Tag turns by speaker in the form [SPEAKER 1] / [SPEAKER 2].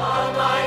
[SPEAKER 1] Almighty.